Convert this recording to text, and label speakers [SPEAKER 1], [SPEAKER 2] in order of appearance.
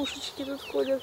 [SPEAKER 1] пушечки тут ходят.